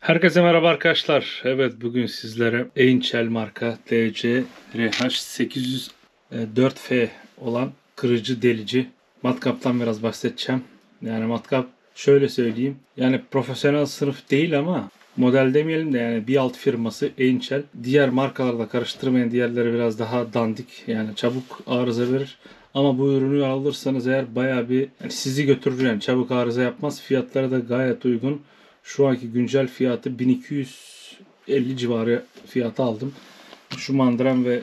Herkese merhaba arkadaşlar. Evet bugün sizlere Einchel marka TC RH 804F olan kırıcı delici matkaptan biraz bahsedeceğim. Yani matkap şöyle söyleyeyim. Yani profesyonel sınıf değil ama model demeyelim de yani bir alt firması Einchel. Diğer markalarla karıştırmayın. Diğerleri biraz daha dandik. Yani çabuk arıza verir. Ama bu ürünü alırsanız eğer bayağı bir yani sizi götürür yani çabuk arıza yapmaz. Fiyatları da gayet uygun. Şu anki güncel fiyatı 1250 civarı fiyatı aldım. Şu mandren ve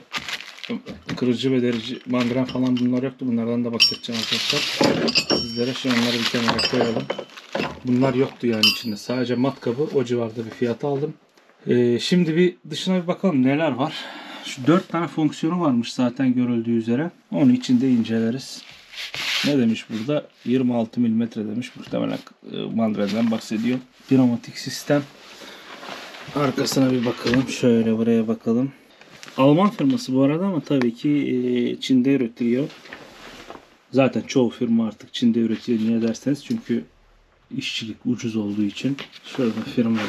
kırıcı ve derici mandren falan bunlar yoktu. Bunlardan da bahsedeceğim arkadaşlar. Sizlere şimdi onları bir kenara koyalım. Bunlar yoktu yani içinde. Sadece matkabı o civarda bir fiyata aldım. Ee, şimdi bir dışına bir bakalım neler var. Şu 4 tane fonksiyonu varmış zaten görüldüğü üzere. Onu içinde inceleriz. Ne demiş burada? 26 mm demiş. Muhtemelen e, mandreden bahsediyor. Pneumatik sistem. Arkasına bir bakalım. Şöyle buraya bakalım. Alman firması bu arada ama tabii ki e, Çin'de üretiliyor. Zaten çoğu firma artık Çin'de üretiyor. Niye derseniz çünkü işçilik ucuz olduğu için. Şöyle firma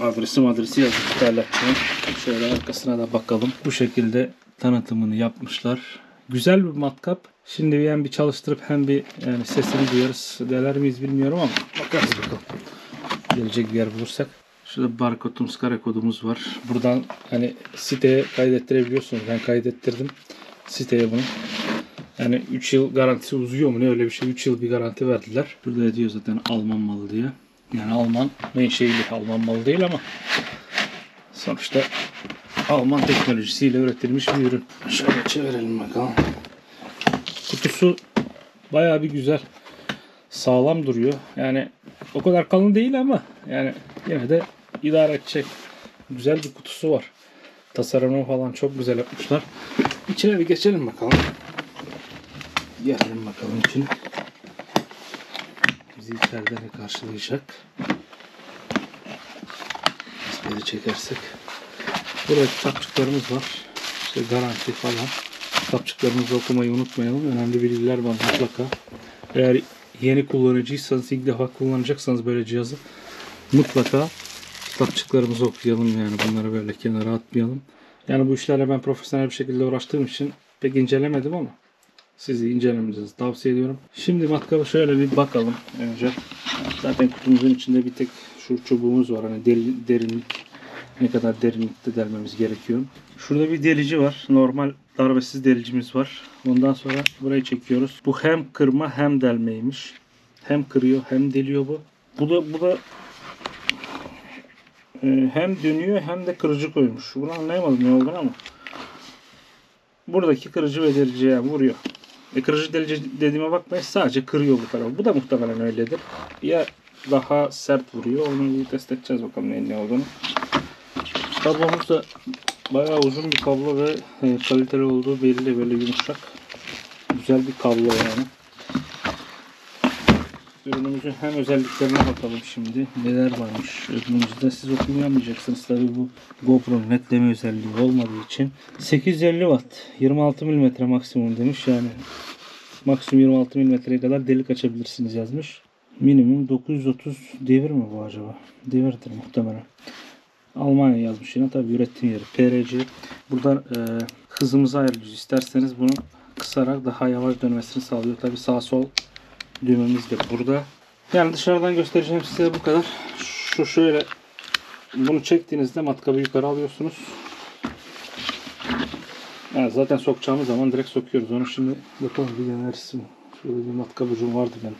adresi adresi yazıp ithalatçının. Şöyle arkasına da bakalım. Bu şekilde tanıtımını yapmışlar. Güzel bir matkap. Şimdi hem bir çalıştırıp hem bir yani sesini duyarız. Deler miyiz bilmiyorum ama bakarız bakalım. Gelecek bir yer bulursak. Şurada barkodumuz, kare kodumuz var. Buradan hani siteye kaydettirebiliyorsunuz. Ben kaydettirdim siteye bunu. Yani 3 yıl garantisi uzuyor mu ne öyle bir şey. 3 yıl bir garanti verdiler. Burada diyor zaten Alman malı diye. Yani Alman menşeili Alman malı değil ama sonuçta Alman teknolojisiyle üretilmiş bir ürün. Şöyle çevirelim bakalım. Kutusu bayağı bir güzel. Sağlam duruyor. Yani o kadar kalın değil ama yani yine de idare edecek. Güzel bir kutusu var. Tasarımı falan çok güzel yapmışlar. İçine bir geçelim bakalım. Gelelim bakalım içine. Bizi içeride ne karşılayacak? Bizleri çekersek. Burada kitapçıklarımız var. İşte garanti falan. Kitapçıklarımızı okumayı unutmayalım. Önemli bilgiler var mutlaka. Eğer yeni kullanıcıysanız, ilk defa kullanacaksanız böyle cihazı mutlaka kitapçıklarımızı okuyalım yani. Bunları böyle kenara atmayalım. Yani bu işlerle ben profesyonel bir şekilde uğraştığım için pek incelemedim ama sizi incelemenizi tavsiye ediyorum. Şimdi matkaba şöyle bir bakalım önce. Zaten kutumuzun içinde bir tek şu çubuğumuz var. Hani deri, derinlik ne kadar derinlikte delmemiz gerekiyor. Şurada bir delici var. Normal darbesiz delicimiz var. Ondan sonra burayı çekiyoruz. Bu hem kırma hem delmeymiş. Hem kırıyor hem deliyor bu. Bu da bu da e, hem dönüyor hem de kırıcı koymuş. Bunu anlayamadım ne olduğunu ama. Buradaki kırıcı ve deliciye vuruyor. E, kırıcı delici dediğime bakmayın sadece kırıyor bu tarafı. Bu da muhtemelen öyledir. Ya daha sert vuruyor. Onu test edeceğiz bakalım ne olduğunu. Kablomuz da bayağı uzun bir kablo ve e, kaliteli olduğu belli böyle yumuşak. Güzel bir kablo yani. Ürünümüzün hem özelliklerine bakalım şimdi. Neler varmış ürünümüzde. Siz okumayamayacaksınız tabi bu GoPro'nun netleme özelliği olmadığı için. 850 watt 26 mm maksimum demiş yani. Maksimum 26 mm'ye kadar delik açabilirsiniz yazmış. Minimum 930 devir mi bu acaba? Devirdir muhtemelen. Almanya yazmış yine tabi üretim yeri PRC. Buradan e, hızımızı ayarlıyoruz. İsterseniz bunu kısarak daha yavaş dönmesini sağlıyor. Tabi sağ sol düğmemiz de burada. Yani dışarıdan göstereceğim size bu kadar. Şu şöyle bunu çektiğinizde matkabı yukarı alıyorsunuz. Yani zaten sokacağımız zaman direkt sokuyoruz. Onu şimdi bakalım bir deneriz. Şurada bir matkap ucum vardı benim.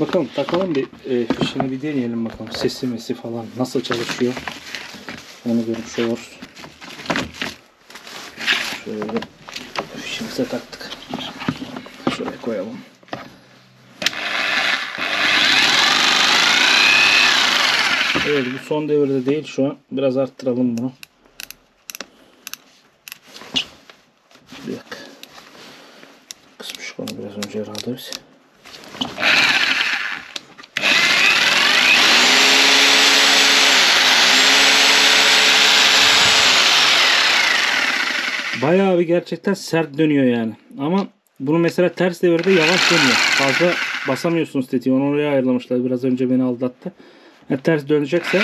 Bakalım takalım bir e, fişini bir deneyelim bakalım. Sesi mesi falan nasıl çalışıyor. Onu görmüş oluruz. Şöyle fişimize taktık. Şöyle koyalım. Evet bu son devirde değil şu an. Biraz arttıralım bunu. Bir dakika. Kısmışık onu biraz önce herhalde biz. Bir gerçekten sert dönüyor yani. Ama bunu mesela ters devirde yavaş dönüyor. Fazla basamıyorsunuz tetiği. Onu oraya ayarlamışlar. Biraz önce beni aldattı. Yani ters dönecekse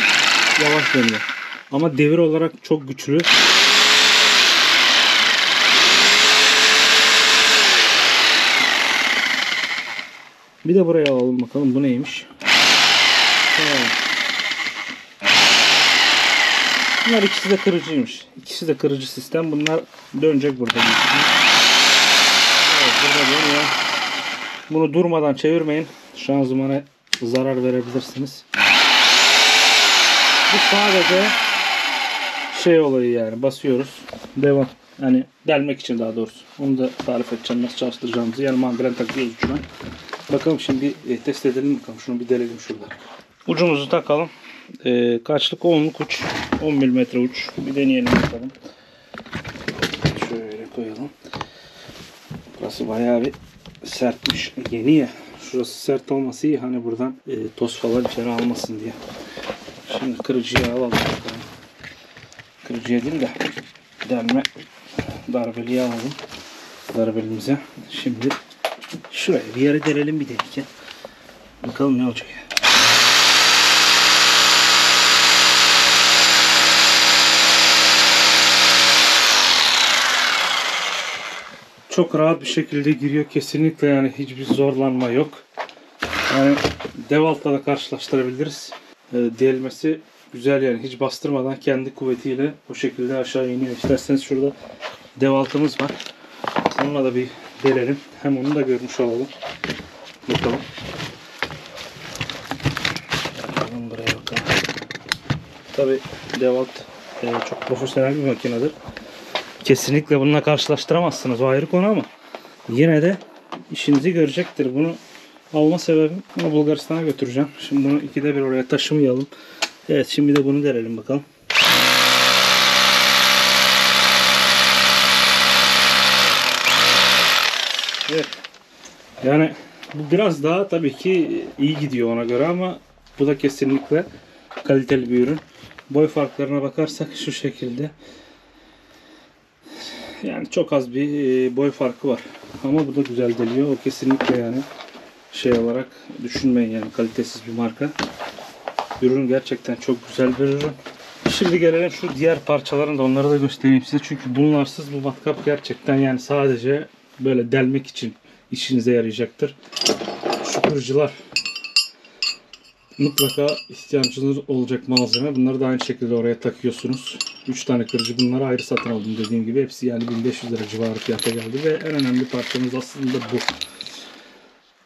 yavaş dönüyor. Ama devir olarak çok güçlü. Bir de buraya alalım bakalım bu neymiş. Tamam. Bunlar ikisi de kırıcıymış. İkisi de kırıcı sistem. Bunlar dönecek burada. Evet, burada dönüyor. Bunu durmadan çevirmeyin. Şanzımana zarar verebilirsiniz. Bu sadece şey olayı yani basıyoruz. Devam. Hani delmek için daha doğrusu. Onu da tarif edeceğim nasıl çalıştıracağımızı. Yani mandren takıyoruz ucuna. Bakalım şimdi e, test edelim bakalım. Şunu bir delelim şurada. Ucumuzu takalım. E, kaçlık 10'luk uç. 10 mm uç. Bir deneyelim bakalım. Şöyle koyalım. Burası bayağı bir sertmiş. Yeni ya. Şurası sert olması iyi. Hani buradan e, toz falan içeri almasın diye. Şimdi kırıcıya alalım bakalım. Kırıcıya değil de delme darbeliği alalım. Darbelimize. Şimdi şuraya bir yere delelim bir deneyken. Bakalım ne olacak. Çok rahat bir şekilde giriyor kesinlikle yani hiçbir zorlanma yok. Yani Devalt'la da karşılaştırabiliriz. E, delmesi güzel yani hiç bastırmadan kendi kuvvetiyle o şekilde aşağı iniyor. İsterseniz şurada Devalt'ımız var. Onunla da bir delelim. Hem onu da görmüş olalım. Bakalım. Bakalım buraya bakalım. Tabi Devalt e, çok profesyonel bir makinedir. Kesinlikle bununla karşılaştıramazsınız. O ayrı konu ama yine de işinizi görecektir. Bunu alma sebebim bunu Bulgaristan'a götüreceğim. Şimdi bunu ikide bir oraya taşımayalım. Evet şimdi de bunu deneyelim bakalım. Evet. Yani bu biraz daha tabii ki iyi gidiyor ona göre ama bu da kesinlikle kaliteli bir ürün. Boy farklarına bakarsak şu şekilde. Yani çok az bir e, boy farkı var. Ama bu da güzel geliyor. O kesinlikle yani şey olarak düşünmeyin yani kalitesiz bir marka. Ürün gerçekten çok güzel bir ürün. Şimdi gelelim şu diğer parçalarını da onları da göstereyim size. Çünkü bunlarsız bu matkap gerçekten yani sadece böyle delmek için işinize yarayacaktır. Şu kırıcılar mutlaka ihtiyacınız olacak malzeme. Bunları da aynı şekilde oraya takıyorsunuz. 3 tane kırıcı bunları ayrı satın aldım dediğim gibi. Hepsi yani 1500 lira civarı fiyata geldi ve en önemli parçamız aslında bu.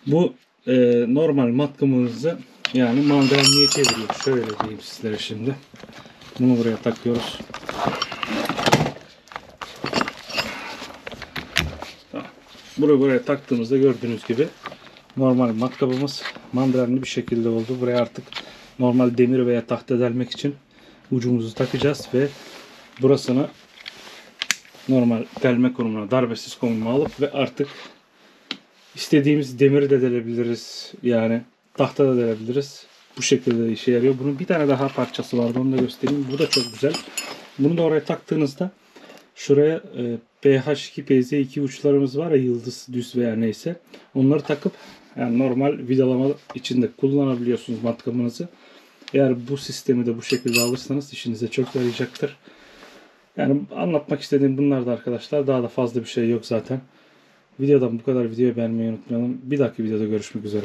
Bu e, normal matkamınızı yani mandaliniye çeviriyor. Şöyle diyeyim sizlere şimdi. Bunu buraya takıyoruz. Tamam. Buraya buraya taktığımızda gördüğünüz gibi normal matkabımız mandrenli bir şekilde oldu. Buraya artık normal demir veya tahta delmek için ucumuzu takacağız ve burasını normal delme konumuna, darbesiz konumuna alıp ve artık istediğimiz demiri de delebiliriz. Yani tahta da delebiliriz. Bu şekilde de işe yarıyor. Bunun bir tane daha parçası vardı. Onu da göstereyim. Bu da çok güzel. Bunu da oraya taktığınızda şuraya e, PH2, PZ2 uçlarımız var ya yıldız, düz veya neyse. Onları takıp yani normal vidalama içinde kullanabiliyorsunuz matkabınızı. Eğer bu sistemi de bu şekilde alırsanız işinize çok yarayacaktır. Yani anlatmak istediğim bunlar da arkadaşlar. Daha da fazla bir şey yok zaten. Videodan bu kadar videoyu beğenmeyi unutmayalım. Bir dahaki videoda görüşmek üzere.